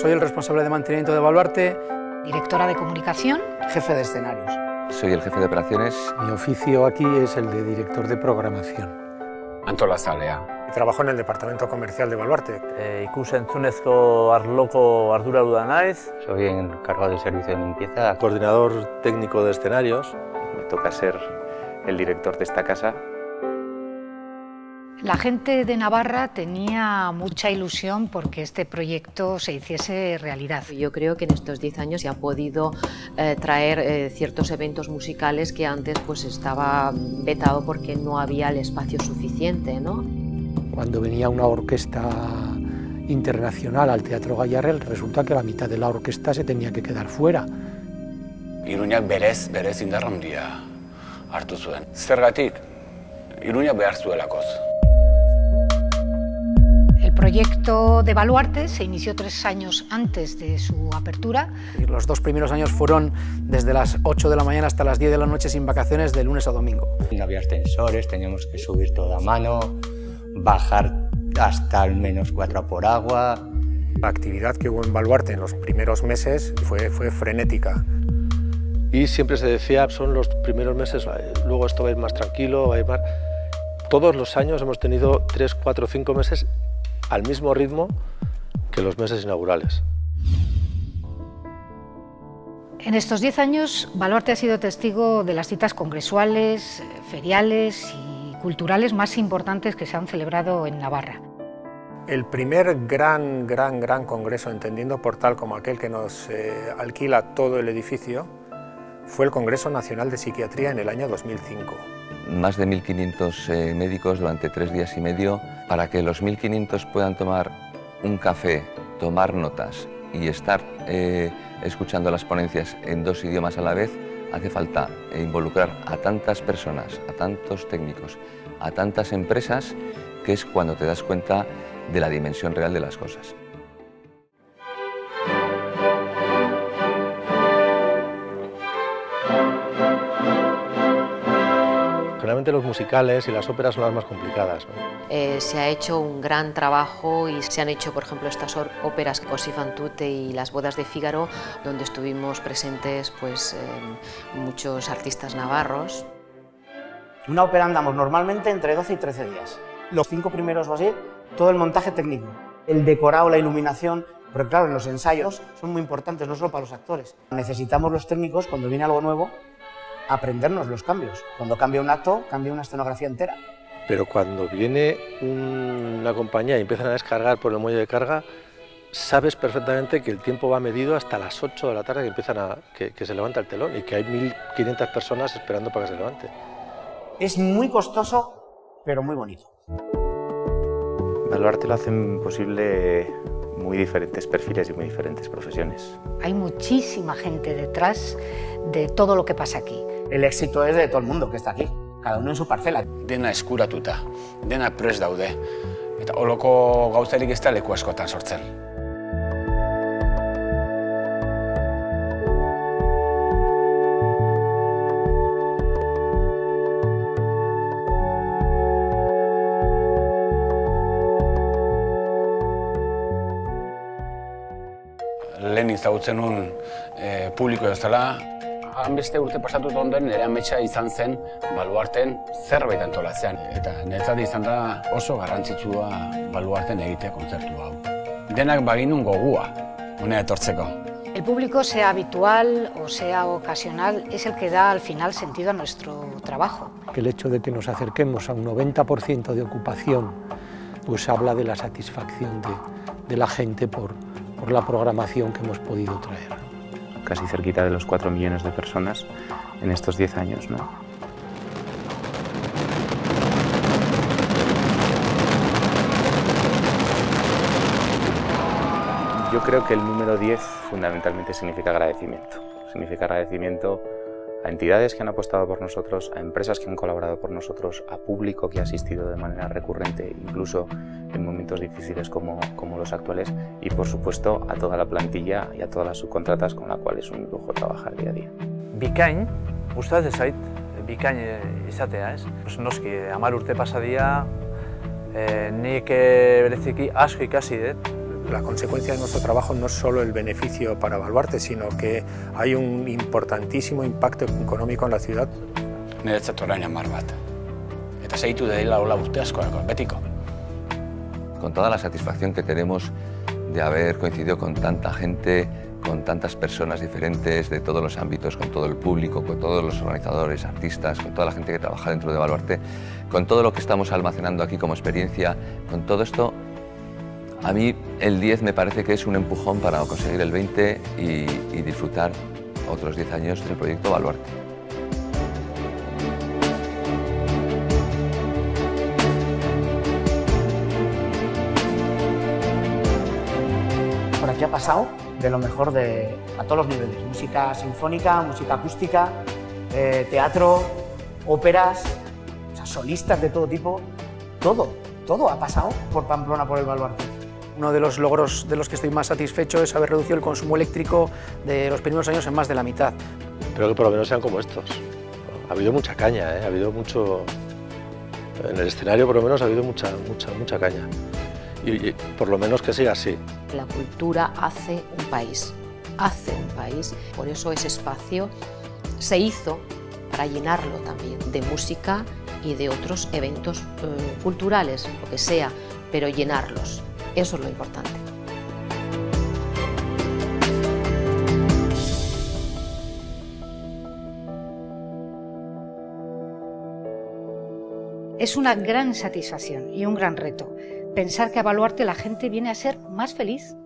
Soy el responsable de mantenimiento de Baluarte. Directora de comunicación. Jefe de escenarios. Soy el jefe de operaciones. Mi oficio aquí es el de director de programación. Antola Zalea. Trabajo en el departamento comercial de Baluarte. Eh, ikusentzunezko arloko arduraduna naiz. Soy encargado del servicio de limpieza. Coordinador técnico de escenarios. Me toca ser el director de esta casa. La gente de Navarra tenía mucha ilusión porque este proyecto se hiciese realidad. Yo creo que en estos 10 años se ha podido eh, traer eh, ciertos eventos musicales que antes pues estaba vetado porque no había el espacio suficiente. ¿no? Cuando venía una orquesta internacional al Teatro Gallarrel, resulta que la mitad de la orquesta se tenía que quedar fuera. Iruñak berez, berez indarra handia hartu zuen. Zergatik, Iruñak behar zuelakoz. El proyecto de Baluarte se inició tres años antes de su apertura. Los dos primeros años fueron desde las 8 de la mañana hasta las 10 de la noche sin vacaciones de lunes a domingo. No había ascensores, teníamos que subir todo a mano, bajar hasta al menos cuatro por agua. La actividad que hubo en Baluarte en los primeros meses fue, fue frenética. Y siempre se decía, son los primeros meses, luego esto va a ir más tranquilo, va a ir más... Todos los años hemos tenido tres, cuatro, cinco meses al mismo ritmo que los meses inaugurales. En estos 10 años, Baluarte ha sido testigo de las citas congresuales, feriales y culturales más importantes que se han celebrado en Navarra. El primer gran, gran, gran congreso, entendiendo por tal como aquel que nos eh, alquila todo el edificio, fue el Congreso Nacional de Psiquiatría en el año 2005. Más de 1.500 eh, médicos durante tres días y medio para que los 1.500 puedan tomar un café, tomar notas y estar eh, escuchando las ponencias en dos idiomas a la vez, hace falta involucrar a tantas personas, a tantos técnicos, a tantas empresas, que es cuando te das cuenta de la dimensión real de las cosas. Generalmente los musicales y las óperas son las más complicadas. ¿no? Eh, se ha hecho un gran trabajo y se han hecho, por ejemplo, estas óperas Così fan tutte y Las bodas de Fígaro, donde estuvimos presentes pues, eh, muchos artistas navarros. Una ópera andamos normalmente entre 12 y 13 días. Los cinco primeros o así, todo el montaje técnico, el decorado, la iluminación, pero claro, en los ensayos son muy importantes, no solo para los actores. Necesitamos los técnicos, cuando viene algo nuevo, aprendernos los cambios. Cuando cambia un acto, cambia una escenografía entera. Pero cuando viene una compañía y empiezan a descargar por el muelle de carga, sabes perfectamente que el tiempo va medido hasta las 8 de la tarde que, empiezan a, que, que se levanta el telón y que hay 1.500 personas esperando para que se levante. Es muy costoso, pero muy bonito. Baluarte lo hacen posible muy diferentes perfiles y muy diferentes profesiones. Hay muchísima gente detrás de todo lo que pasa aquí. El éxito es de todo el mundo que está aquí, cada uno en su parcela. Dena eskuratuta, dena pres daude, eta holoko gauzarik ez da leku askotan sortzen. lehen izagutzen nuen e, publiko ez dela. Hanbeste urte pasatut ondoren nire ametsa izan zen baluarten zerbait antolatzean. Eta netzat izan da oso garrantzitsua baluarten egitea kontzertu hau. Denak baginun gogua, honea etortzeko. El público, sea habitual o sea ocasional, es el que da al final sentido a nuestro trabajo. Que el hecho de que nos acerquemos a un 90% de ocupación, pues habla de la satisfacción de, de la gente por, por la programación que hemos podido traer. Casi cerquita de los 4 millones de personas en estos 10 años. ¿no? Yo creo que el número 10 fundamentalmente significa agradecimiento. Significa agradecimiento a entidades que han apostado por nosotros, a empresas que han colaborado por nosotros, a público que ha asistido de manera recurrente, incluso en momentos difíciles como, los actuales, y por supuesto a toda la plantilla y a todas las subcontratas con la cual es un lujo trabajar día a día. Bikain, gustatzen zait, bikain izatea, ez? Noski, hamar urte pasadia, e, nik e, bereziki asko ikasi dut, la consecuencia de nuestro trabajo no es solo el beneficio para Baluarte, sino que hay un importantísimo impacto económico en la ciudad. Niretzat orain amar bat. Eta seitu dela hola urte askorako, betiko. Con toda la satisfacción que tenemos de haber coincidido con tanta gente, con tantas personas diferentes de todos los ámbitos, con todo el público, con todos los organizadores, artistas, con toda la gente que trabaja dentro de Baluarte, con todo lo que estamos almacenando aquí como experiencia, con todo esto, a mí el 10 me parece que es un empujón para conseguir el 20 y, disfrutar otros 10 años del proyecto Baluarte. Por aquí ha pasado de lo mejor de, a todos los niveles, música sinfónica, música acústica, eh, teatro, óperas, solistas de todo tipo, todo, todo ha pasado por Pamplona, por el Baluarte. Uno de los logros de los que estoy más satisfecho es haber reducido el consumo eléctrico de los primeros años en más de la mitad. Espero que por lo menos sean como estos. Ha habido mucha caña, ¿eh? ha habido mucho... En el escenario por lo menos ha habido mucha, mucha, mucha caña. Y, y por lo menos que siga así. La cultura hace un país, hace un país. Por eso ese espacio se hizo para llenarlo también de música y de otros eventos eh, culturales, lo que sea, pero llenarlos. Eso es lo importante. Es una gran satisfacción y un gran reto pensar que a Baluarte la gente viene a ser más feliz,